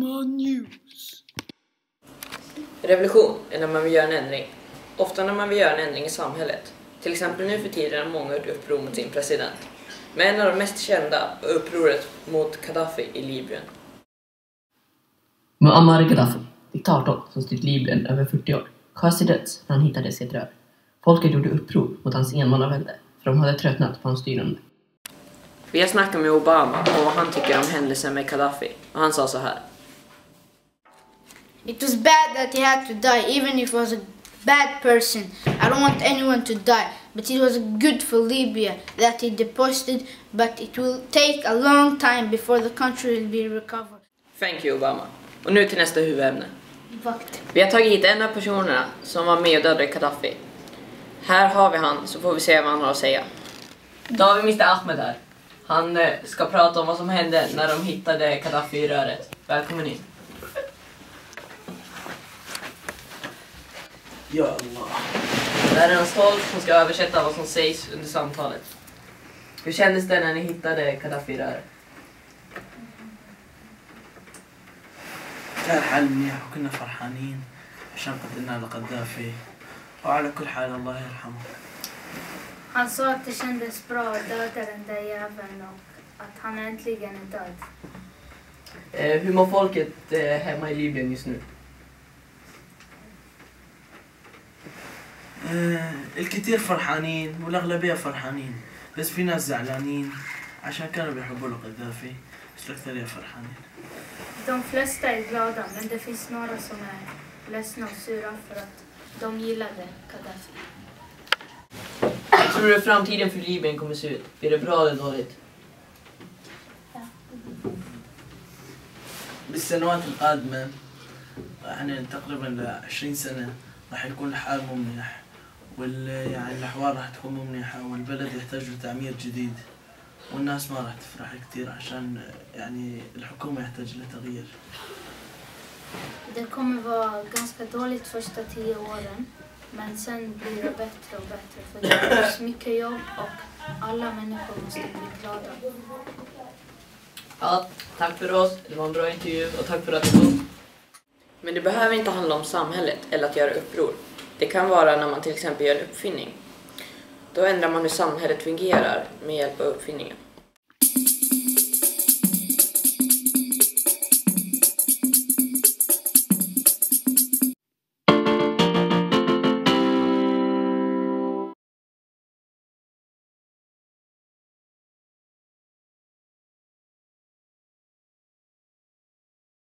Ekman News. Revolution är när man vill göra en ändring. Ofta när man vill göra en ändring i samhället. Till exempel nu för tiden har många gjort uppror mot sin president. Men en av de mest kända var upproret mot Gaddafi i Libyen. Muammar Gaddafi, diktatorn som styrt Libyen över 40 år, sköts till döds när han hittades i ett rör. Folket gjorde uppror mot hans enmannavälde, för de hade tröttnat på hans styrande. Vi har snackat med Obama om vad han tycker om händelsen med Gaddafi. Och han sa så här. It was bad that he had to die, even if he was a bad person. I don't want anyone to die, but it was good for Libya that he deposited, but it will take a long time before the country will be recovered. Thank you Obama. Och nu till nästa huvudämne. Vakt. Vi har tagit hit en av personerna som var med och dödade Gaddafi. Här har vi han, så får vi se vad han har att säga. Då har vi Mr Ahmed här. Han eh, ska prata om vad som hände när de hittade Gaddafi i röret. Välkommen in. Ja Allah. Det här är hans tolk som ska översätta vad som sägs under samtalet. Hur kändes det när ni hittade Gaddafi i röret? كان حال منيح وكنا فرحانين عشان قتلنا القذافي وعلى كل حال الله يرحمه Han sa att det kändes bra att döda den där jäveln och att han äntligen är död. Eh, hur mår folket eh, hemma i Libyen just nu? آه، الكثير فرحانين والأغلبية فرحانين بس في ناس زعلانين عشان كانوا بيحبوا له قذافي بس الأكثرية فرحانين De flesta är glada men det finns några som är ledsna och sura för att de gillade Gaddafi. Hur tror du framtiden för Libyen kommer se ut? Blir det bra eller dåligt? بالسنوات القادمة يعني تقريبا ل 20 سنة راح يكون الحال مو منيح وال يعني الأحوال راح تكون مو منيحة والبلد يحتاج له تعمير جديد والناس ما راح تفرح كثير عشان يعني الحكومة يحتاج لها تغيير Det kommer vara ganska dåligt första tio åren men sen blir det bättre och bättre för det behövs mycket jobb och alla människor måste bli glada. Ja, tack för oss. Det var en bra intervju och tack för att du kom. Men det behöver inte handla om samhället eller att göra uppror. Det kan vara när man till exempel gör en uppfinning. Då ändrar man hur samhället fungerar med hjälp av uppfinningen.